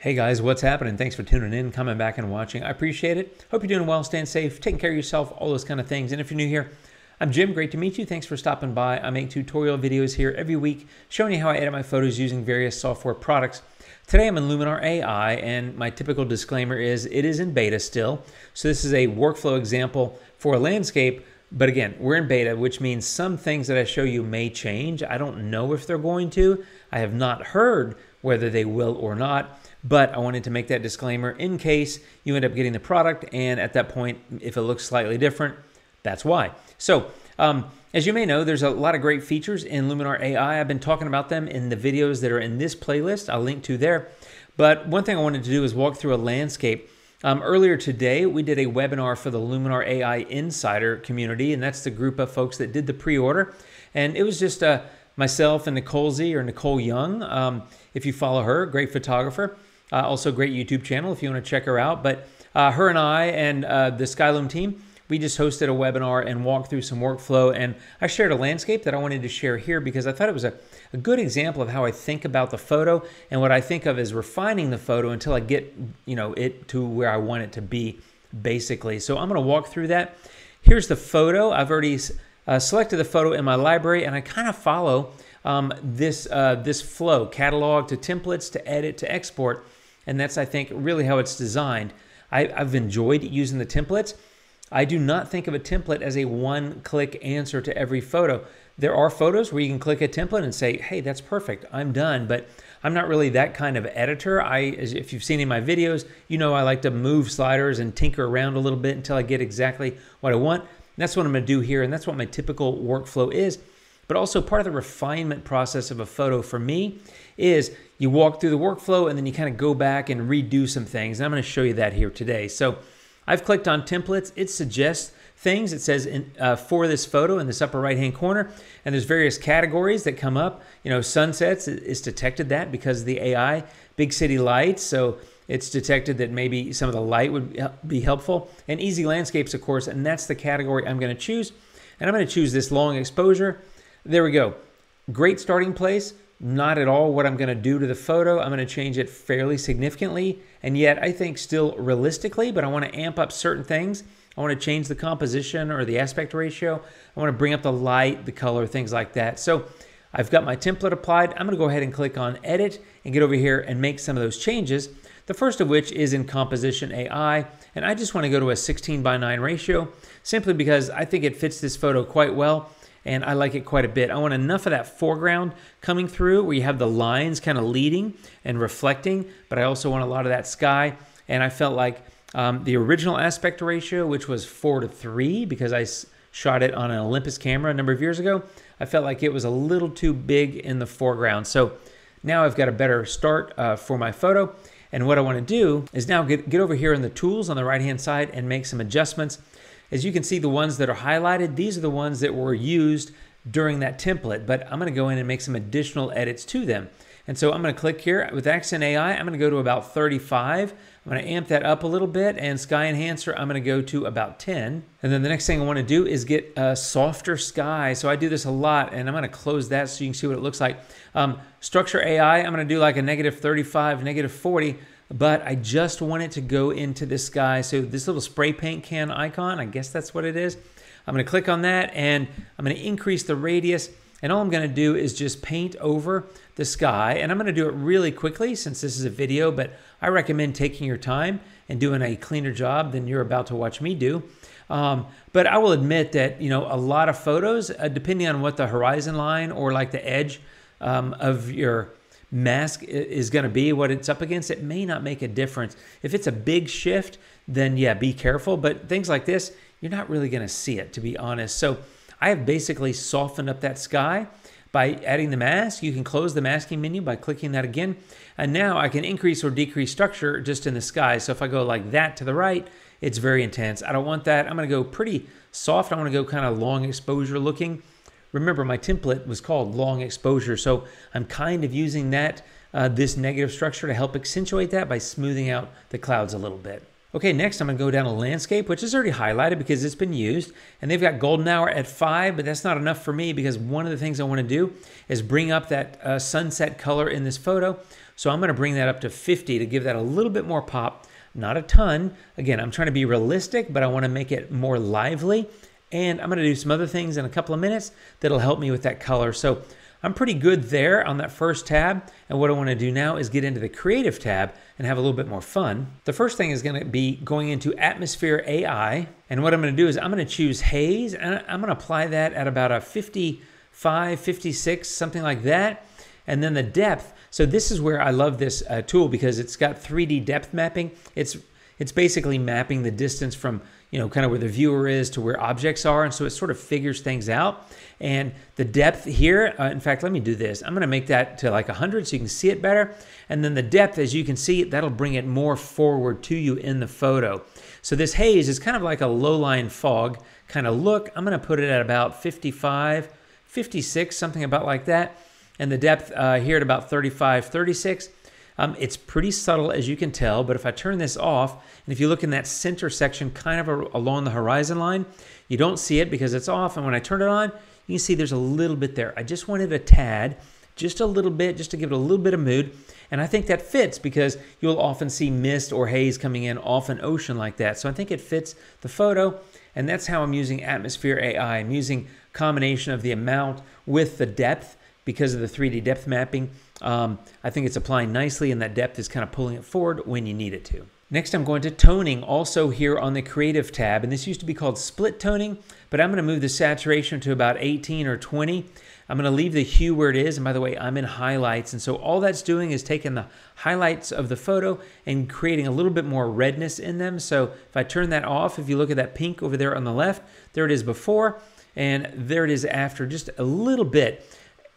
Hey guys, what's happening? Thanks for tuning in, coming back and watching. I appreciate it. Hope you're doing well, staying safe, taking care of yourself, all those kind of things. And if you're new here, I'm Jim. Great to meet you. Thanks for stopping by. I make tutorial videos here every week showing you how I edit my photos using various software products. Today I'm in Luminar AI, and my typical disclaimer is it is in beta still. So this is a workflow example for a landscape. But again, we're in beta, which means some things that I show you may change. I don't know if they're going to. I have not heard whether they will or not. But I wanted to make that disclaimer in case you end up getting the product, and at that point, if it looks slightly different, that's why. So, um, as you may know, there's a lot of great features in Luminar AI. I've been talking about them in the videos that are in this playlist. I'll link to there. But one thing I wanted to do is walk through a landscape. Um, earlier today, we did a webinar for the Luminar AI Insider community, and that's the group of folks that did the pre-order. And it was just uh, myself and Nicole Z or Nicole Young. Um, if you follow her, great photographer. Uh, also, great YouTube channel if you want to check her out. But uh, her and I and uh, the Skylum team, we just hosted a webinar and walked through some workflow. And I shared a landscape that I wanted to share here because I thought it was a, a good example of how I think about the photo and what I think of as refining the photo until I get you know it to where I want it to be, basically. So I'm going to walk through that. Here's the photo. I've already uh, selected the photo in my library, and I kind of follow um, this uh, this flow: catalog to templates to edit to export. And that's, I think, really how it's designed. I, have enjoyed using the templates. I do not think of a template as a one click answer to every photo. There are photos where you can click a template and say, hey, that's perfect, I'm done. But I'm not really that kind of editor. I, if you've seen in my videos, you know I like to move sliders and tinker around a little bit until I get exactly what I want. That's what I'm gonna do here, and that's what my typical workflow is. But also part of the refinement process of a photo for me is you walk through the workflow and then you kind of go back and redo some things. And I'm to show you that here today. So I've clicked on templates. It suggests things. It says in, uh, for this photo in this upper right hand corner. And there's various categories that come up. You know, sunsets is detected that because the AI, big city lights. So it's detected that maybe some of the light would be helpful. And easy landscapes, of course. And that's the category I'm going to choose. And I'm going to choose this long exposure. There we go. Great starting place. Not at all what I'm going to do to the photo. I'm going to change it fairly significantly, and yet I think still realistically, but I want to amp up certain things. I want to change the composition or the aspect ratio. I want to bring up the light, the color, things like that. So I've got my template applied. I'm going to go ahead and click on edit and get over here and make some of those changes. The first of which is in composition AI. And I just want to go to a 16 by 9 ratio simply because I think it fits this photo quite well and I like it quite a bit. I want enough of that foreground coming through where you have the lines kind of leading and reflecting, but I also want a lot of that sky. And I felt like um, the original aspect ratio, which was four to three, because I shot it on an Olympus camera a number of years ago, I felt like it was a little too big in the foreground. So now I've got a better start uh, for my photo. And what I want to do is now get, get over here in the tools on the right hand side and make some adjustments. As you can see, the ones that are highlighted, these are the ones that were used during that template, but I'm gonna go in and make some additional edits to them. And so I'm gonna click here with Accent AI, I'm gonna go to about 35. I'm gonna amp that up a little bit and Sky Enhancer, I'm gonna go to about 10. And then the next thing I wanna do is get a softer sky. So I do this a lot and I'm gonna close that so you can see what it looks like. Um, structure AI, I'm gonna do like a negative 35, negative 40 but I just want it to go into the sky. So this little spray paint can icon, I guess that's what it is. I'm gonna click on that and I'm gonna increase the radius and all I'm gonna do is just paint over the sky and I'm gonna do it really quickly since this is a video, but I recommend taking your time and doing a cleaner job than you're about to watch me do. Um, but I will admit that, you know, a lot of photos, uh, depending on what the horizon line or like the edge um, of your mask is going to be, what it's up against, it may not make a difference. If it's a big shift, then yeah, be careful. But things like this, you're not really going to see it, to be honest. So I have basically softened up that sky by adding the mask. You can close the masking menu by clicking that again. And now I can increase or decrease structure just in the sky. So if I go like that to the right, it's very intense. I don't want that. I'm going to go pretty soft. I want to go kind of long exposure looking. Remember, my template was called long exposure, so I'm kind of using that, uh, this negative structure to help accentuate that by smoothing out the clouds a little bit. Okay, next I'm gonna go down to landscape, which is already highlighted because it's been used. And they've got golden hour at five, but that's not enough for me because one of the things I wanna do is bring up that uh, sunset color in this photo. So I'm gonna bring that up to 50 to give that a little bit more pop, not a ton. Again, I'm trying to be realistic, but I wanna make it more lively. And I'm gonna do some other things in a couple of minutes that'll help me with that color. So I'm pretty good there on that first tab. And what I want to do now is get into the creative tab and have a little bit more fun. The first thing is going to be going into atmosphere AI. And what I'm going to do is I'm going to choose haze and I'm going to apply that at about a 55, 56, something like that. And then the depth. So this is where I love this uh, tool because it's got 3D depth mapping. It's it's basically mapping the distance from you know, kind of where the viewer is to where objects are. And so it sort of figures things out. And the depth here, uh, in fact, let me do this. I'm going to make that to like 100 so you can see it better. And then the depth, as you can see, that'll bring it more forward to you in the photo. So this haze is kind of like a low-lying fog kind of look. I'm going to put it at about 55, 56, something about like that. And the depth uh, here at about 35, 36. Um, it's pretty subtle as you can tell, but if I turn this off, and if you look in that center section kind of a, along the horizon line, you don't see it because it's off. And when I turn it on, you can see there's a little bit there. I just wanted a tad, just a little bit, just to give it a little bit of mood. And I think that fits because you'll often see mist or haze coming in off an ocean like that. So I think it fits the photo. And that's how I'm using Atmosphere AI. I'm using combination of the amount with the depth because of the 3D depth mapping. Um, I think it's applying nicely and that depth is kind of pulling it forward when you need it to. Next, I'm going to toning also here on the creative tab. And this used to be called split toning, but I'm going to move the saturation to about 18 or 20. I'm going to leave the hue where it is. And by the way, I'm in highlights. And so all that's doing is taking the highlights of the photo and creating a little bit more redness in them. So if I turn that off, if you look at that pink over there on the left, there it is before and there it is after just a little bit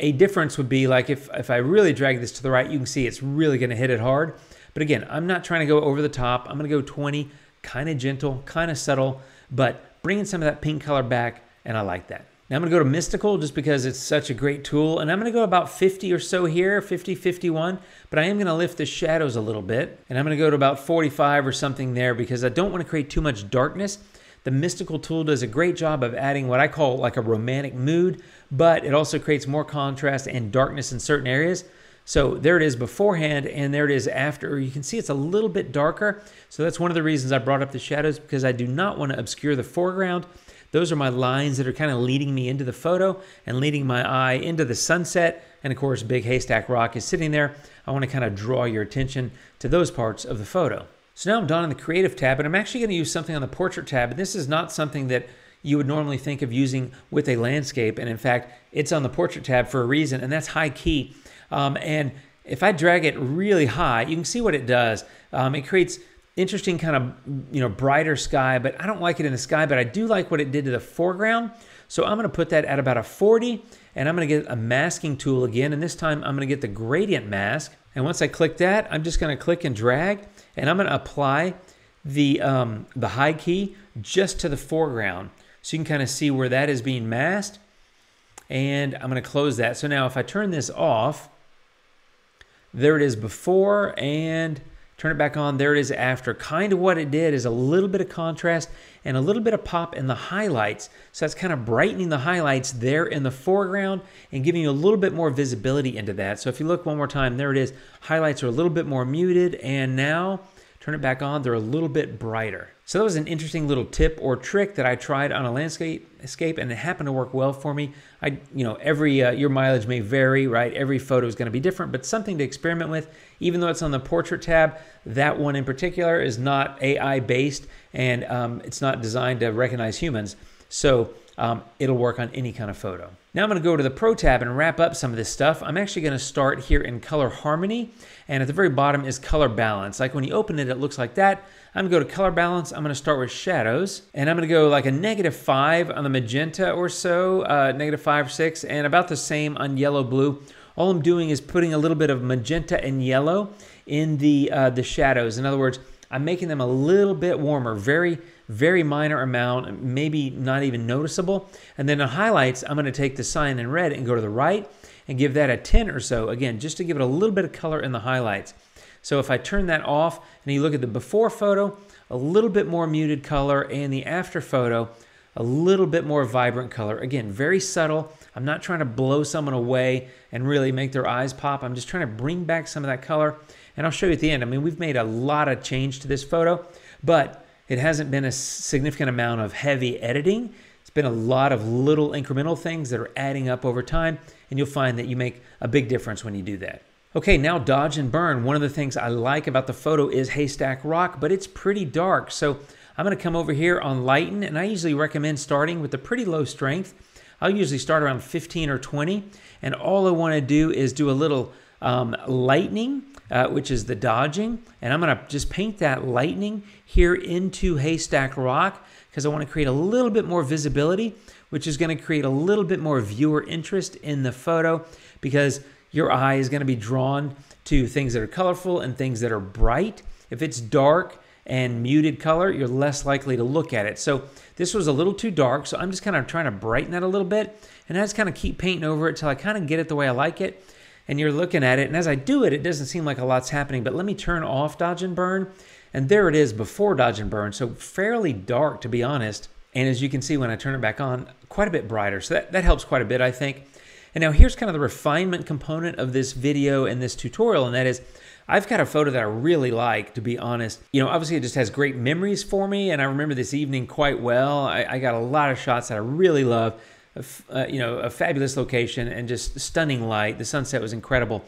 a difference would be like if, if I really drag this to the right, you can see it's really going to hit it hard. But again, I'm not trying to go over the top. I'm going to go 20, kind of gentle, kind of subtle, but bringing some of that pink color back, and I like that. Now I'm going to go to Mystical just because it's such a great tool. And I'm going to go about 50 or so here, 50, 51. But I am going to lift the shadows a little bit. And I'm going to go to about 45 or something there because I don't want to create too much darkness. The Mystical tool does a great job of adding what I call like a romantic mood, but it also creates more contrast and darkness in certain areas. So there it is beforehand and there it is after. You can see it's a little bit darker. So that's one of the reasons I brought up the shadows because I do not want to obscure the foreground. Those are my lines that are kind of leading me into the photo and leading my eye into the sunset. And of course, Big Haystack Rock is sitting there. I want to kind of draw your attention to those parts of the photo. So now I'm done in the creative tab and I'm actually going to use something on the portrait tab. And this is not something that you would normally think of using with a landscape. And in fact, it's on the portrait tab for a reason, and that's high key. Um, and if I drag it really high, you can see what it does. Um, it creates interesting kind of you know brighter sky, but I don't like it in the sky, but I do like what it did to the foreground. So I'm going to put that at about a 40, and I'm going to get a masking tool again, and this time I'm going to get the gradient mask. And once I click that, I'm just going to click and drag, and I'm going to apply the, um, the high key just to the foreground. So you can kind of see where that is being masked. And I'm going to close that. So now if I turn this off, there it is before and turn it back on. There it is after. Kind of what it did is a little bit of contrast and a little bit of pop in the highlights. So that's kind of brightening the highlights there in the foreground and giving you a little bit more visibility into that. So if you look one more time, there it is. Highlights are a little bit more muted and now turn it back on, they're a little bit brighter. So that was an interesting little tip or trick that I tried on a landscape escape and it happened to work well for me. I, you know, every, uh, your mileage may vary, right? Every photo is going to be different, but something to experiment with. Even though it's on the portrait tab, that one in particular is not AI based and um, it's not designed to recognize humans. So um, it'll work on any kind of photo. Now I'm going to go to the Pro tab and wrap up some of this stuff. I'm actually going to start here in Color Harmony, and at the very bottom is Color Balance. Like when you open it, it looks like that. I'm going to go to Color Balance. I'm going to start with Shadows, and I'm going to go like a negative 5 on the magenta or so, uh, negative 5 or 6, and about the same on Yellow-Blue. All I'm doing is putting a little bit of magenta and yellow in the, uh, the shadows. In other words, I'm making them a little bit warmer, very very minor amount, maybe not even noticeable. And then the highlights, I'm going to take the cyan in red and go to the right and give that a 10 or so, again, just to give it a little bit of color in the highlights. So if I turn that off and you look at the before photo, a little bit more muted color, and the after photo, a little bit more vibrant color. Again, very subtle. I'm not trying to blow someone away and really make their eyes pop. I'm just trying to bring back some of that color. And I'll show you at the end. I mean, we've made a lot of change to this photo, but it hasn't been a significant amount of heavy editing. It's been a lot of little incremental things that are adding up over time, and you'll find that you make a big difference when you do that. Okay, now dodge and burn. One of the things I like about the photo is Haystack Rock, but it's pretty dark. So I'm gonna come over here on lighten, and I usually recommend starting with a pretty low strength. I'll usually start around 15 or 20, and all I wanna do is do a little um, lightning, uh, which is the dodging, and I'm gonna just paint that lightning here into Haystack Rock because I want to create a little bit more visibility, which is going to create a little bit more viewer interest in the photo because your eye is going to be drawn to things that are colorful and things that are bright. If it's dark and muted color, you're less likely to look at it. So this was a little too dark, so I'm just kind of trying to brighten that a little bit, and I just kind of keep painting over it till I kind of get it the way I like it. And you're looking at it, and as I do it, it doesn't seem like a lot's happening, but let me turn off Dodge and Burn and there it is before Dodge and Burn, so fairly dark to be honest. And as you can see when I turn it back on, quite a bit brighter. So that, that helps quite a bit, I think. And now here's kind of the refinement component of this video and this tutorial, and that is I've got a photo that I really like, to be honest. You know, obviously it just has great memories for me, and I remember this evening quite well. I, I got a lot of shots that I really love. Uh, you know, a fabulous location and just stunning light. The sunset was incredible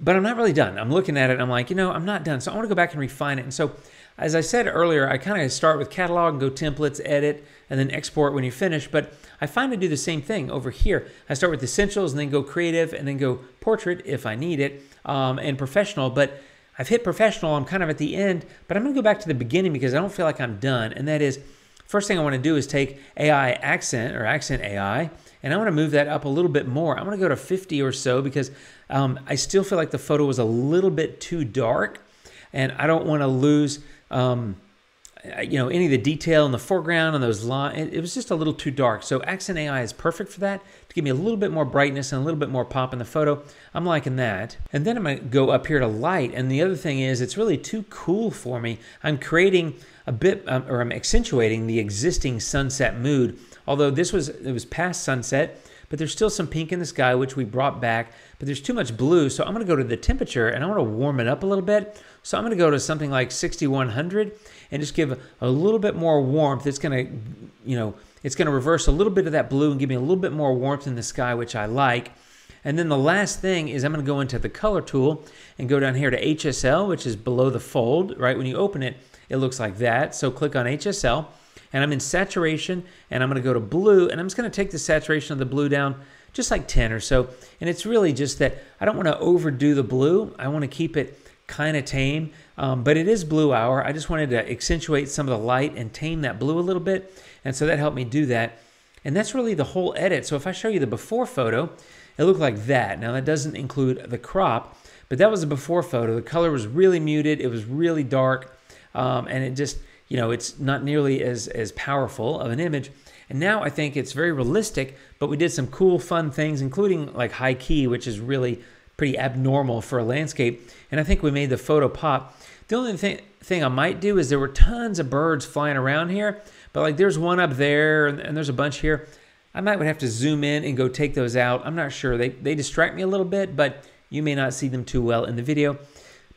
but I'm not really done. I'm looking at it. I'm like, you know, I'm not done. So I want to go back and refine it. And so, as I said earlier, I kind of start with catalog and go templates, edit, and then export when you finish. But I find I do the same thing over here. I start with essentials and then go creative and then go portrait if I need it um, and professional. But I've hit professional. I'm kind of at the end, but I'm going to go back to the beginning because I don't feel like I'm done. And that is, first thing I want to do is take AI accent or accent AI and I want to move that up a little bit more. I'm going to go to 50 or so because um, I still feel like the photo was a little bit too dark, and I don't want to lose. Um, you know any of the detail in the foreground and those lines it, was just a little too dark. So accent ai is perfect for that to give me a little bit more brightness and a little bit more pop in the photo. I'm liking that. And then i'm to go up here to light. And the other thing is it's really too cool for me. I'm creating a bit um, or i'm accentuating the existing sunset mood. Although this was it was past sunset but there's still some pink in the sky, which we brought back, but there's too much blue. So I'm going to go to the temperature and I want to warm it up a little bit. So I'm going to go to something like 6100 and just give a little bit more warmth. It's going to, you know, it's going to reverse a little bit of that blue and give me a little bit more warmth in the sky, which I like. And then the last thing is I'm going to go into the color tool and go down here to HSL, which is below the fold, right? When you open it, it looks like that. So click on HSL and I'm in saturation and I'm going to go to blue and I'm just going to take the saturation of the blue down just like 10 or so. And it's really just that I don't want to overdo the blue. I want to keep it kind of tame, um, but it is blue hour. I just wanted to accentuate some of the light and tame that blue a little bit. And so that helped me do that. And that's really the whole edit. So if I show you the before photo, it looked like that. Now that doesn't include the crop, but that was the before photo. The color was really muted. It was really dark. Um, and it just, you know, it's not nearly as, as powerful of an image. And now I think it's very realistic, but we did some cool, fun things, including like high key, which is really pretty abnormal for a landscape. And I think we made the photo pop. The only thing, thing I might do is there were tons of birds flying around here, but like there's one up there and, and there's a bunch here. I might would have to zoom in and go take those out. I'm not sure. They, they distract me a little bit, but you may not see them too well in the video.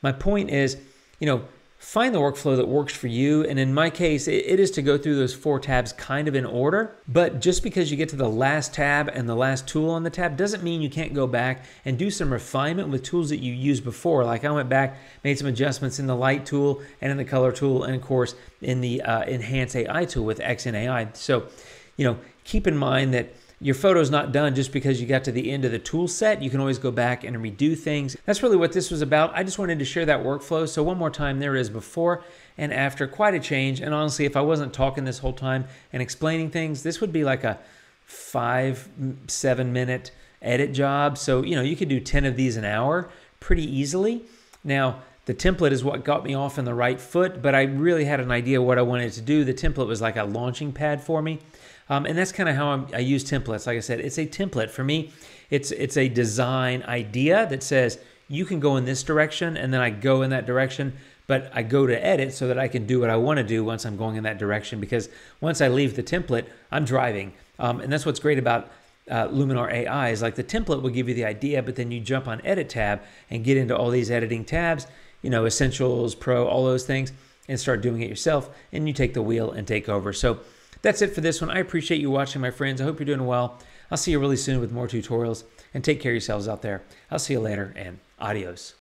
My point is, you know, Find the workflow that works for you. And in my case, it is to go through those four tabs kind of in order. But just because you get to the last tab and the last tool on the tab doesn't mean you can't go back and do some refinement with tools that you used before. Like I went back, made some adjustments in the light tool and in the color tool, and of course in the uh, enhance AI tool with Accent AI. So, you know, keep in mind that your photo's not done just because you got to the end of the tool set. You can always go back and redo things. That's really what this was about. I just wanted to share that workflow. So one more time, there is before and after, quite a change. And honestly, if I wasn't talking this whole time and explaining things, this would be like a five, seven minute edit job. So, you know, you could do 10 of these an hour pretty easily. Now, the template is what got me off in the right foot, but I really had an idea what I wanted to do. The template was like a launching pad for me. Um, and that's kind of how I'm, i use templates. Like I said, it's a template for me. It's it's a design idea that says you can go in this direction, and then I go in that direction. But I go to edit so that I can do what I want to do once I'm going in that direction. Because once I leave the template, I'm driving, um, and that's what's great about uh, Luminar AI is like the template will give you the idea, but then you jump on Edit tab and get into all these editing tabs, you know, Essentials, Pro, all those things, and start doing it yourself. And you take the wheel and take over. So that's it for this one. I appreciate you watching, my friends. I hope you're doing well. I'll see you really soon with more tutorials, and take care of yourselves out there. I'll see you later, and adios.